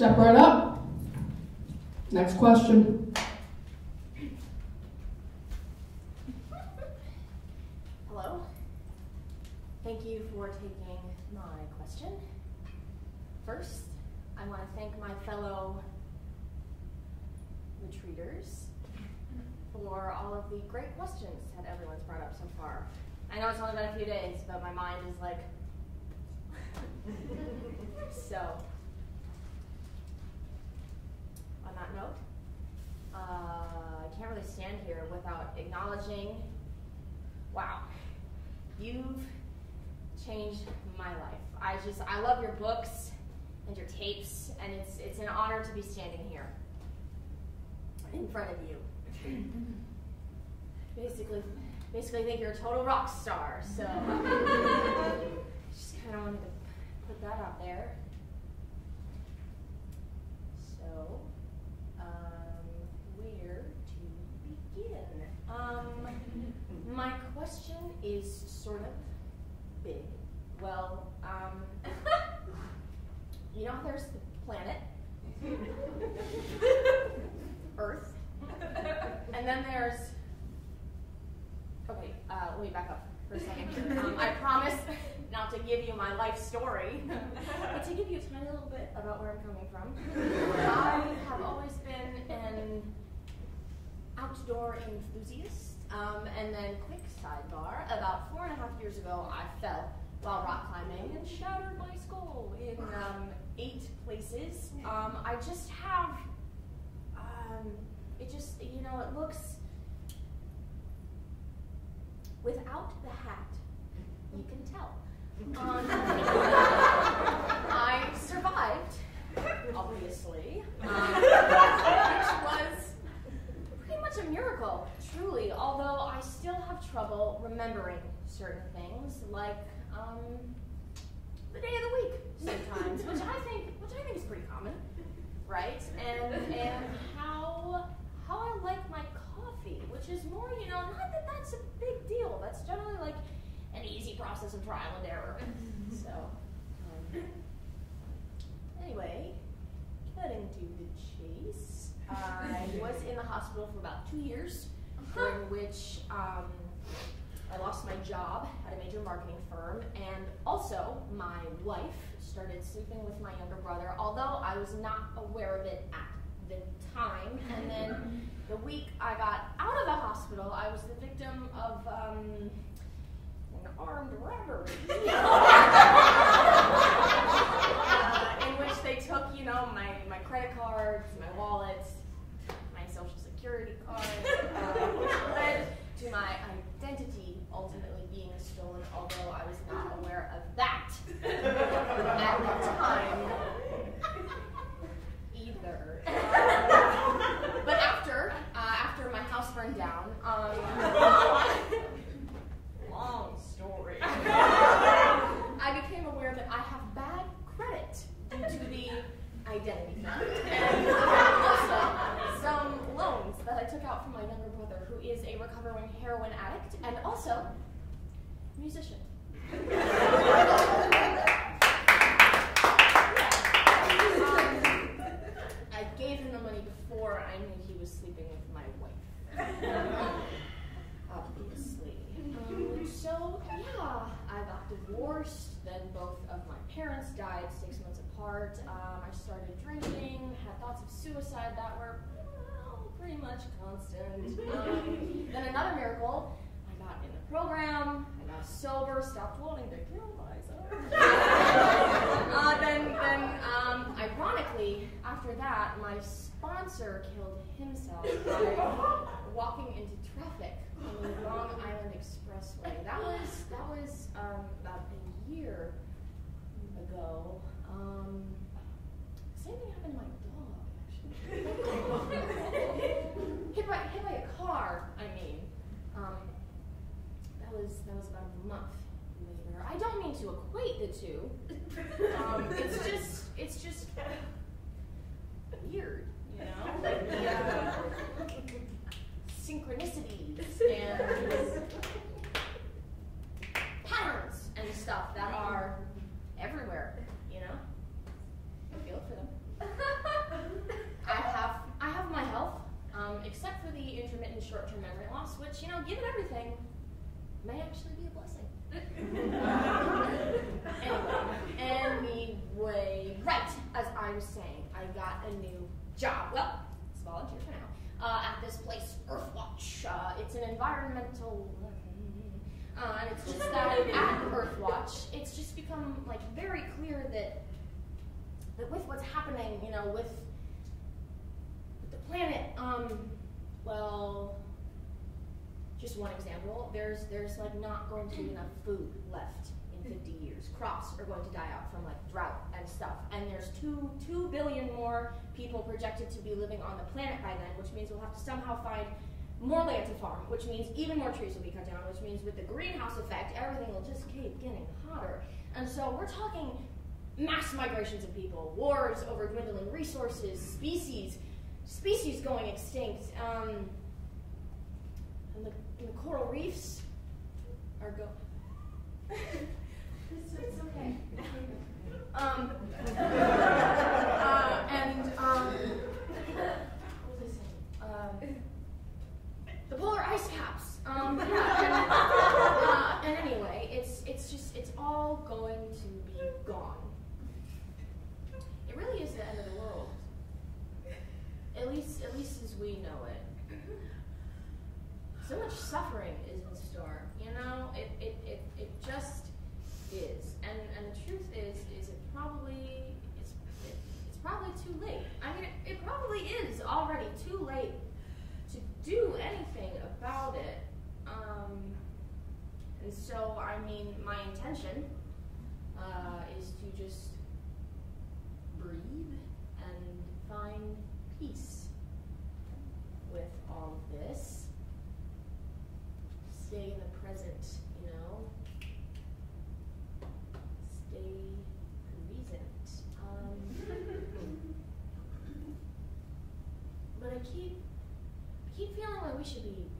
Step right up. Next question. Hello. Thank you for taking my question. First, I want to thank my fellow retreaters for all of the great questions that everyone's brought up so far. I know it's only been a few days, but my mind is like. so, on that note, uh, I can't really stand here without acknowledging wow, you've changed my life. I just, I love your books and your tapes, and it's, it's an honor to be standing here in front of you. basically, basically think you're a total rock star, so just kind of wanted to put that out there. So, um, where to begin? Um, my question is sort of big. Well, um, you know there's the planet, Earth, and then there's. Okay, uh, let me back up for a second. Um, I promise not to give you my life story, but to give you a tiny little bit about where I'm coming from. I have always been an outdoor enthusiast. Um, and then, quick sidebar, about four and a half years ago, I fell while rock climbing and shattered my skull in um, eight places. Um, I just have, um, it just, you know, it looks, without the hat, you can tell. Um, I survived, obviously, um, which was pretty much a miracle, truly, although I still have trouble remembering certain things, like um, the day of the week sometimes, which I think which I think is pretty common, right? And and how how I like my coffee, which is more, you know, not that that's a big deal. That's generally like an easy process of trial and error. So um, anyway, cutting to the chase. I was in the hospital for about two years, during which um, I lost my job at a major marketing firm, and also my wife started sleeping with my younger brother, although I was not aware of it at the time. And then the week I got out of the hospital, I was the victim of um, an armed robbery. uh, in which they took, you know, my, my credit cards, my wallet, my social security card, uh, which led to my identity ultimately being stolen, although I was not aware of that at the time either. Um, but after, uh, after my house burned down, um, long story, I became aware that I have bad credit due to the identity theft. And also some loans that I took out from my younger brother, who is a recovering heroin addict and also musician. Um, I gave him the money before I knew he was sleeping with my wife. Obviously. Um, so, yeah, I got divorced. Then both of my parents died six months apart. Um, I started drinking, had thoughts of suicide that were pretty much constant. Um, then another miracle, I got in the program, I got sober, stopped wanting to kill myself. uh, then, then um, ironically, after that, my sponsor killed himself by walking into traffic on the Long Island Expressway. That was that was um, about a year ago. Um, same thing happened to my Um, it's just, it's just weird, you know? Like, uh, synchronicities and patterns and stuff that are everywhere, you know? I feel for them. I have, I have my health, um, except for the intermittent short-term memory loss, which, you know, given everything, may actually be a blessing. anyway, anyway, right, as I'm saying, I got a new job. Well, it's volunteer for now. Uh, at this place, Earthwatch. Uh, it's an environmental. Uh, and it's just that at Earthwatch, it's just become like very clear that that with what's happening, you know, with, with the planet, um, well, just one example, there's there's like not going to be enough food left in 50 years. Crops are going to die out from like drought and stuff. And there's two two billion more people projected to be living on the planet by then, which means we'll have to somehow find more land to farm, which means even more trees will be cut down, which means with the greenhouse effect, everything will just keep getting hotter. And so we're talking mass migrations of people, wars over dwindling resources, species, species going extinct. Um, and the, and the coral reefs are go. it's, it's okay. Um, uh, and um, what was I saying? Um, the polar ice caps. Um, yeah, and, uh, and anyway, it's it's just it's all going to be gone. It really is the end of the world. At least at least as we know it. So much suffering is in store. You know, it it, it, it just is. And and the truth is is it probably it's it, it's probably too late. I mean it, it probably is already too late to do anything about it. Um, and so, I mean, my intention uh, is to just breathe and find peace with all of this. Stay in the present, you know. Stay present. Um, but I keep I keep feeling like we should be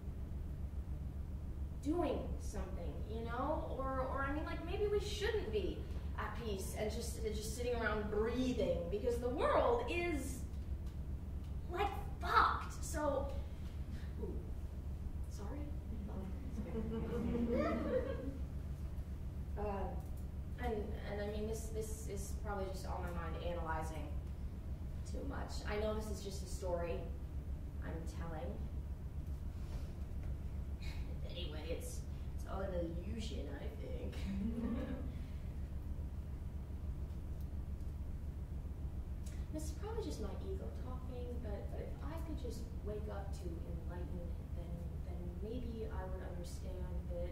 doing something, you know? Or, or I mean, like maybe we shouldn't be at peace and just just sitting around breathing because the world is like fucked. So, ooh, sorry. uh, and and I mean this this is probably just on my mind analyzing too much. I know this is just a story I'm telling. Anyway, it's it's all an illusion, I think. this is probably just my ego talking, but, but if I could just wake up to enlightenment, then then maybe I would understand that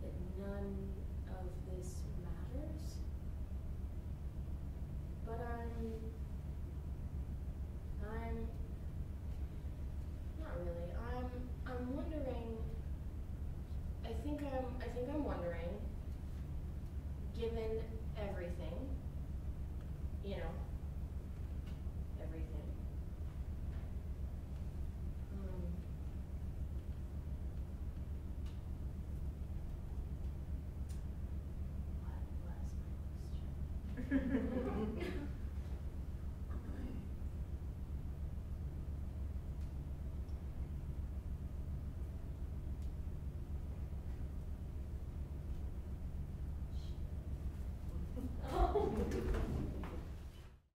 that none of this matters. But I'm I'm not really. I'm I'm wondering I think I'm I think I'm wondering given everything you know everything. Um, what? Was my question